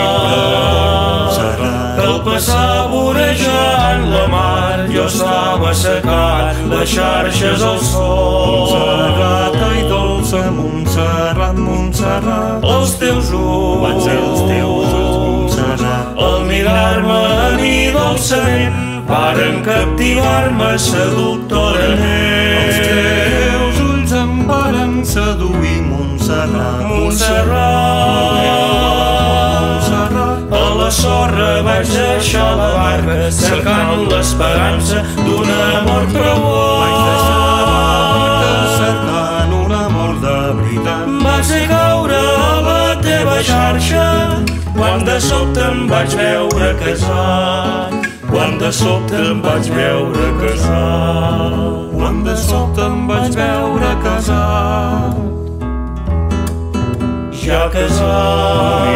Montserrat, el passar vorejant la mar, jo estava secant les xarxes al sol. Montserrat, ai dolça Montserrat, Montserrat, Els teus ulls, els teus ulls, Montserrat. al mirar-me dolçament, varen captivar-me Els seductorament. teus ulls em varen seduir, Montserrat. Montserrat, Montserrat, a la sorra vaig deixar la barca, cercant l'esperança d'un amor vaig deixar la barca preuat. cercant un amor de veritat. Vaig caure a la teva xarxa quan de sobte em vaig veure casat. Quan de sobte em vaig veure casat. Quan de sobte em vaig veure casat. Ja casat.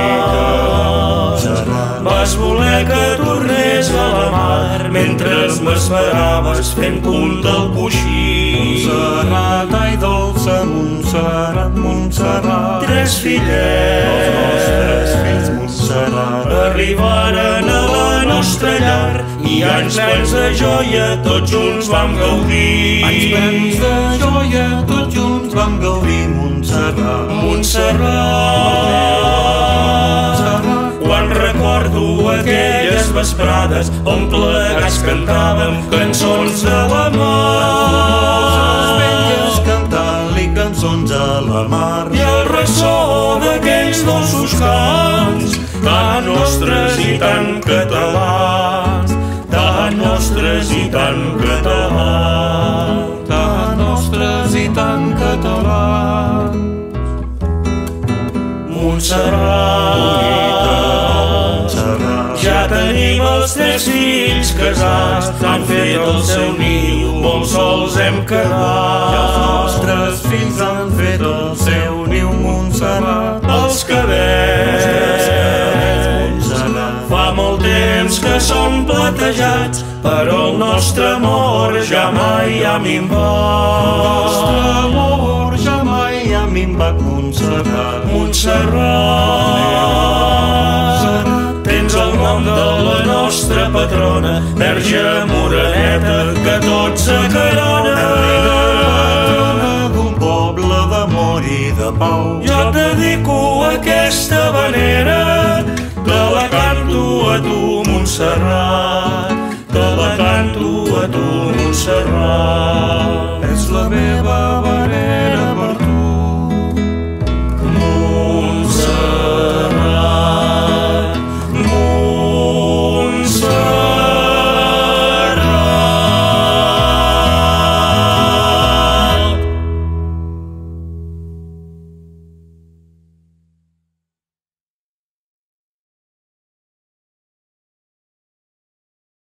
Vas voler que tornés a la mar mentre m'esperaves fent punt al coixí. Montserrat, ai dolça Montserrat, Montserrat. Tres Els nostres fills, Montserrat. arribaren a nostra llar i anys plens de joia tots junts vam gaudir. Anys plens de joia, tots junts vam gaudir, Montserrat. Montserrat, quan recordo aquelles vesprades on plegats cantàvem cançons de la Les velles mar. cantant-li cançons a la mar. I el ressò d'aquells dolços cants, tan nostres i tan catalans, tan nostres i tan catalans. Tan nostres i tan catalans. Montserrat, Montserrat, ja tenim els tres fills casats, han fet el seu niu, molt sols hem els quedat. nostres fills han fet el seu niu, Montserrat. Els cabells platejats, però el nostre amor ja mai ha minvat. nostre amor ja mai ha minvat, Montserrat. Montserrat, tens el nom de la nostra patrona, verge moreneta que tot s'acarona. Patrona d'un poble d'amor i de pau. Jo et dedico aquesta vanera, te la canto a tu, Montserrat, te